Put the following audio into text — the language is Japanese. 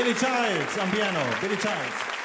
Billy Childs am piano, Billy Childs.